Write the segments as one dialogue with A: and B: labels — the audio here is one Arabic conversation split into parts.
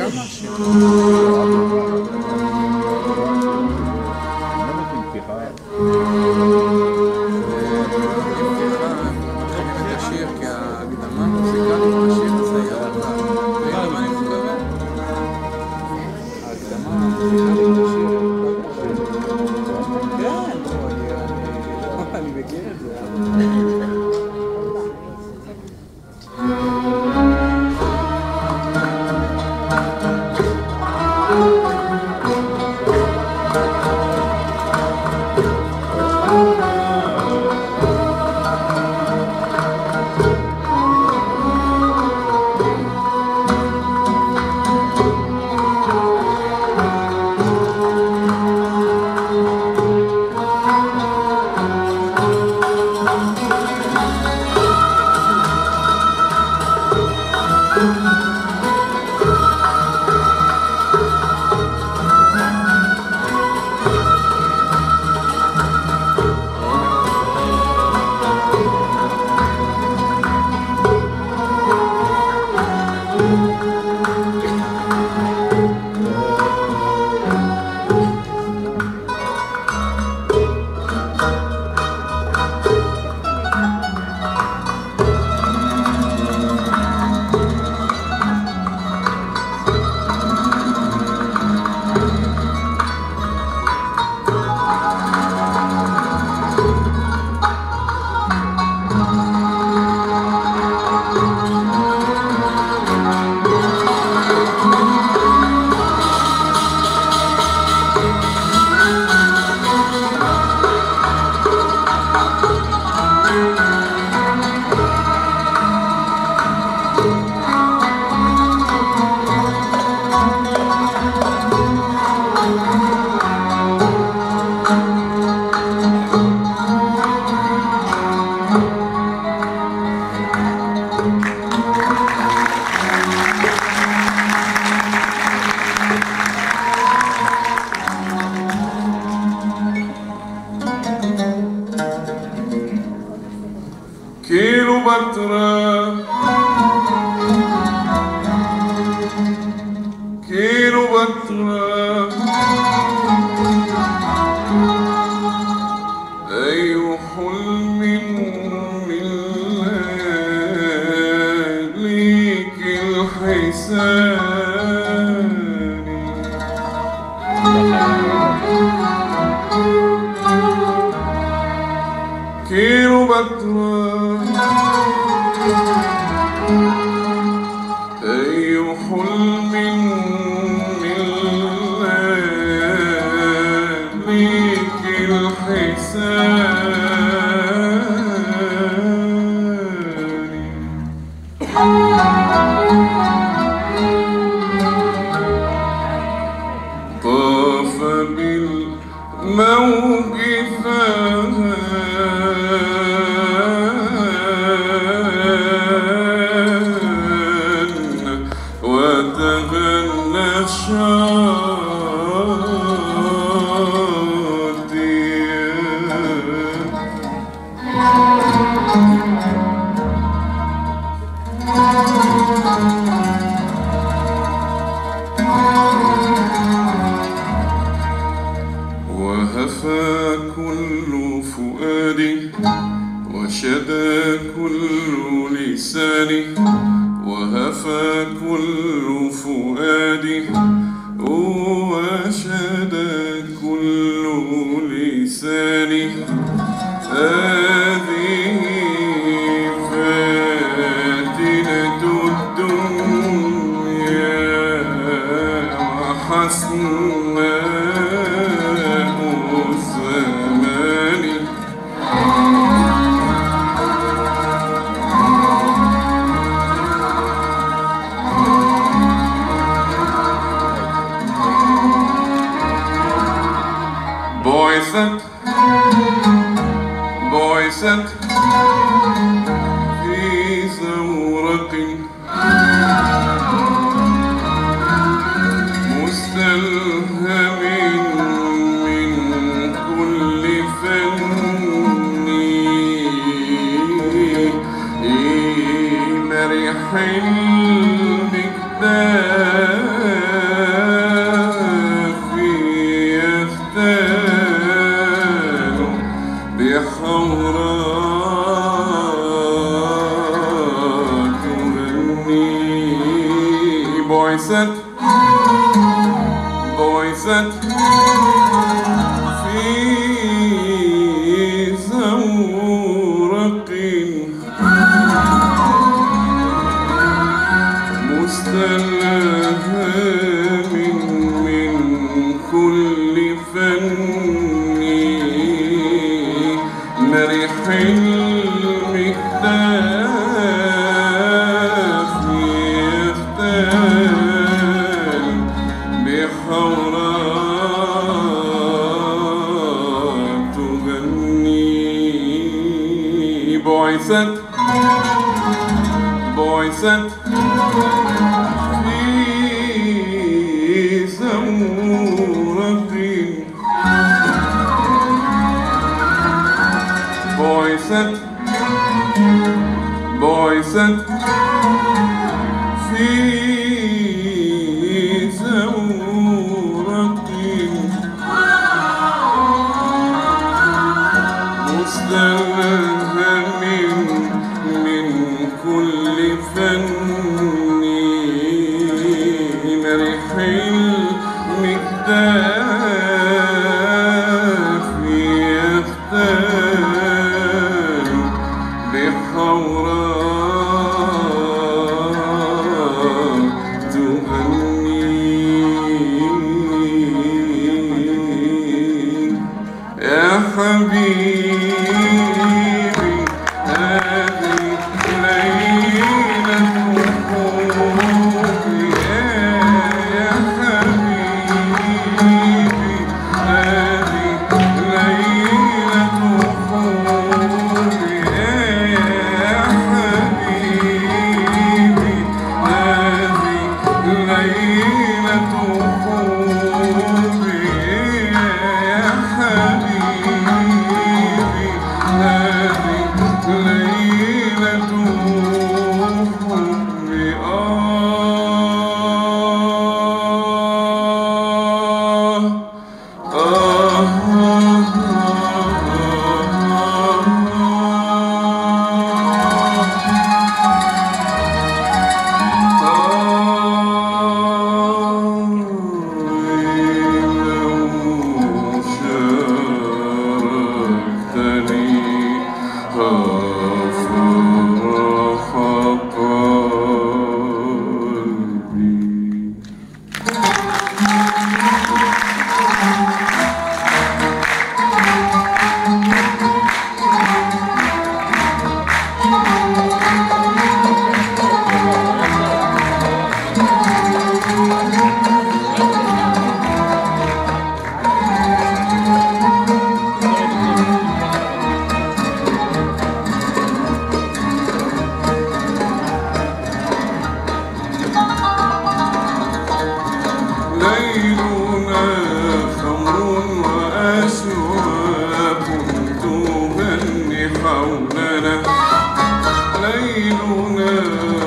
A: cama? Batra Kiru لساني وهفى كل فؤادي. the ليلنا.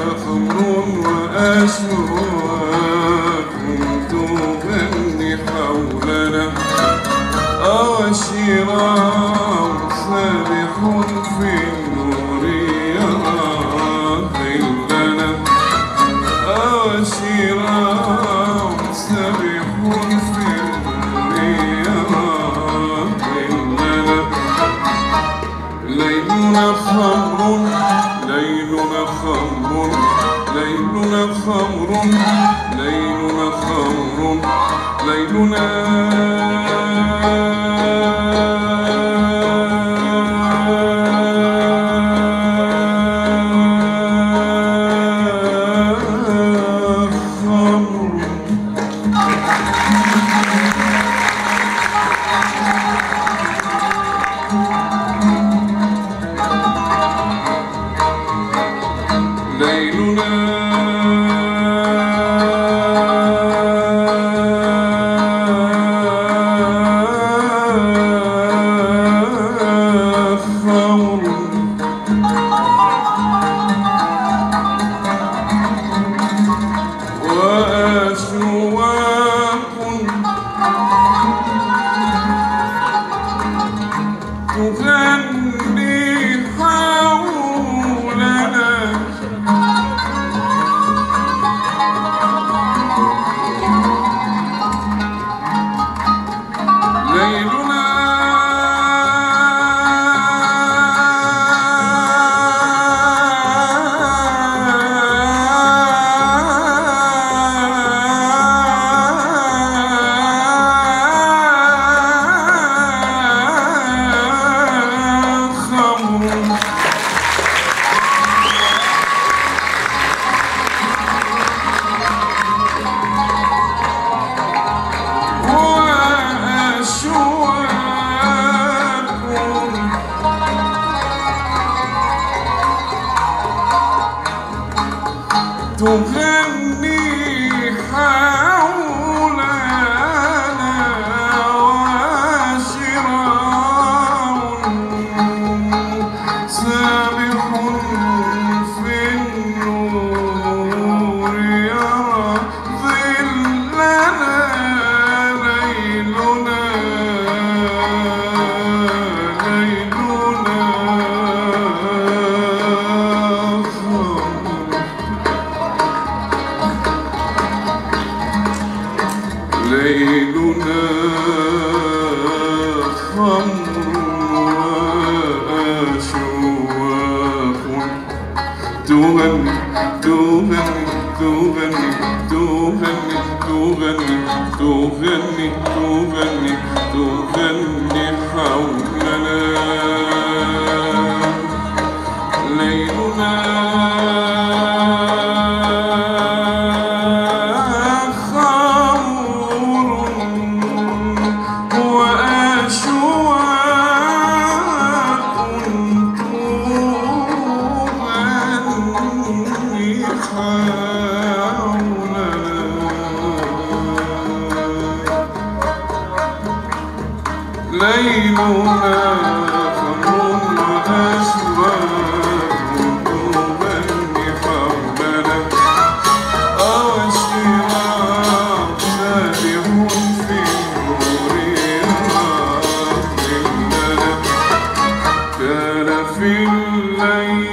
A: في الليل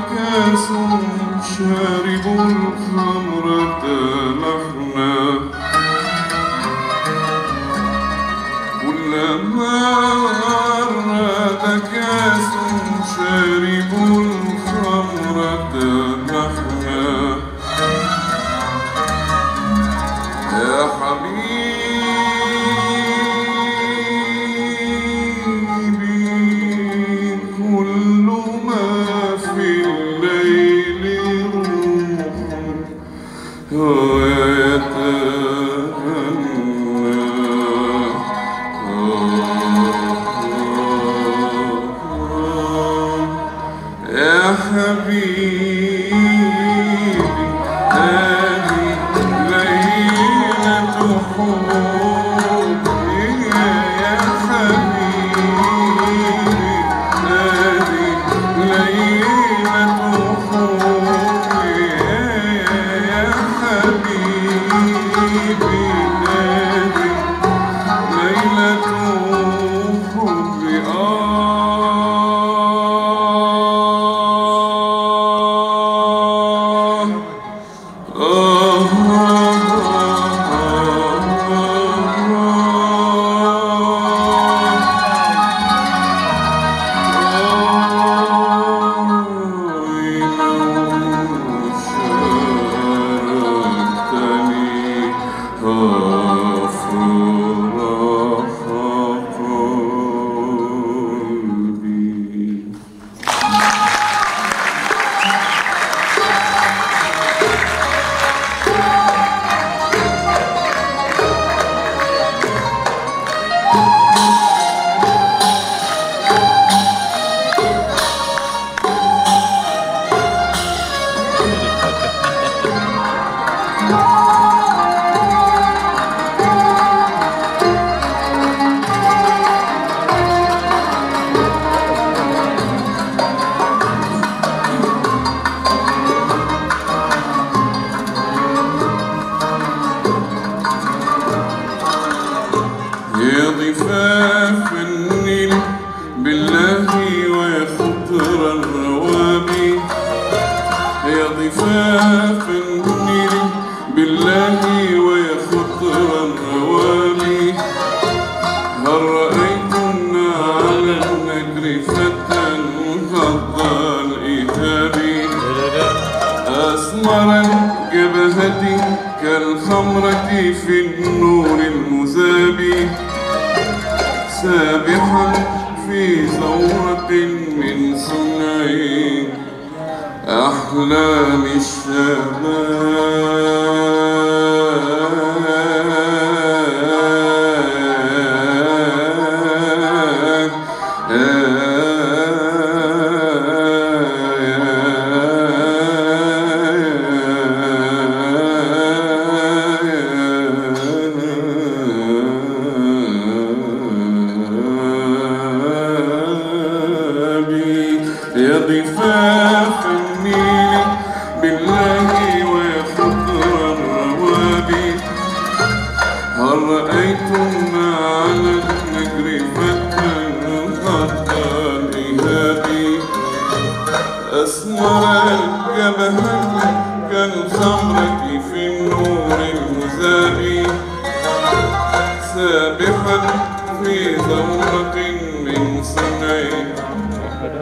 A: كاس شارب الخمر تلحنا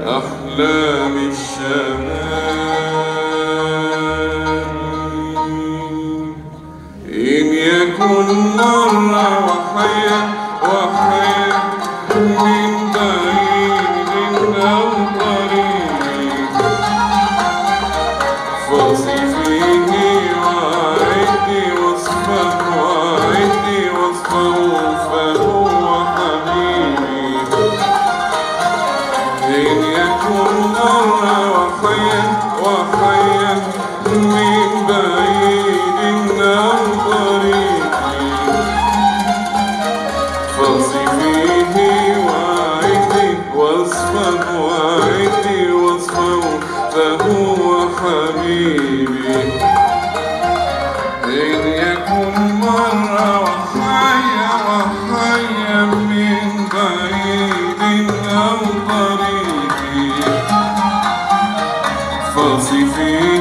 A: أحلام الشام هو حبيبي. إن يكن مرة وحيا وحيا من بعيد أو قريب. فصفي